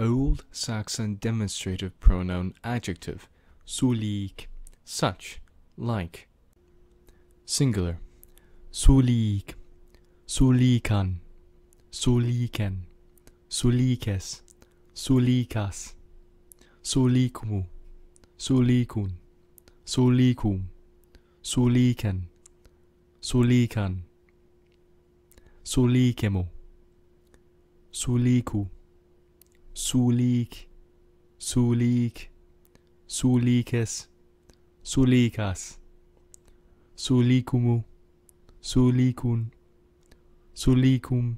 Old Saxon demonstrative pronoun adjective. Sulik. Such. Like. Singular. Sulik. Sulikan. Suliken. Sulikes. Sulikas. Sulikumu. Sulikun. Sulikum. Suliken. Sulikan. Sulikemo. Suliku. sulik sulik sulikes sulikas sulicumu, sulicun, sulicum,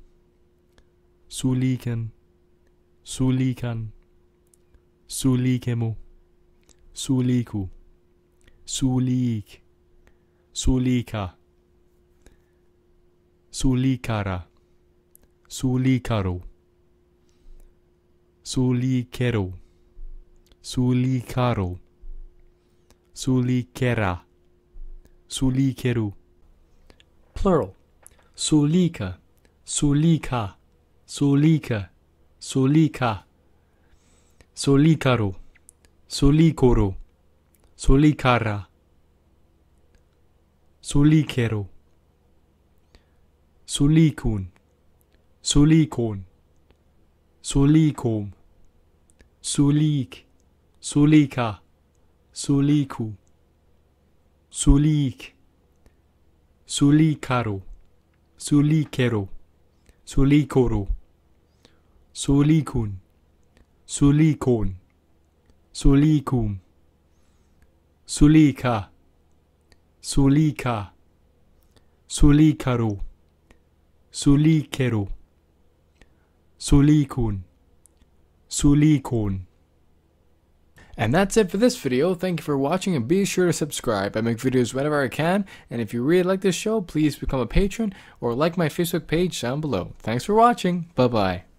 sulicen, sulican, sulicemu, sulicu, sulic, sulica, sulicara, sulicaru. Sulikero. Sulikaro. Sulikera. Sulikeru. Plural. Sulika. Sulika. Sulika. Sulika. Sulikaro, Sulikoro, Sulikara, Sulikero, Solikun. Solikon. Solikom. Solik. Solika. Soliku. Solik. Solikaro. Solikero. Solikoro. Solikun. Solikon. Solikum. Sulika. Sulika. Sulikaro. Sulikero. Sulikun. Sulikon. And that's it for this video. Thank you for watching and be sure to subscribe. I make videos whenever I can. And if you really like this show, please become a patron or like my Facebook page down below. Thanks for watching. Bye bye.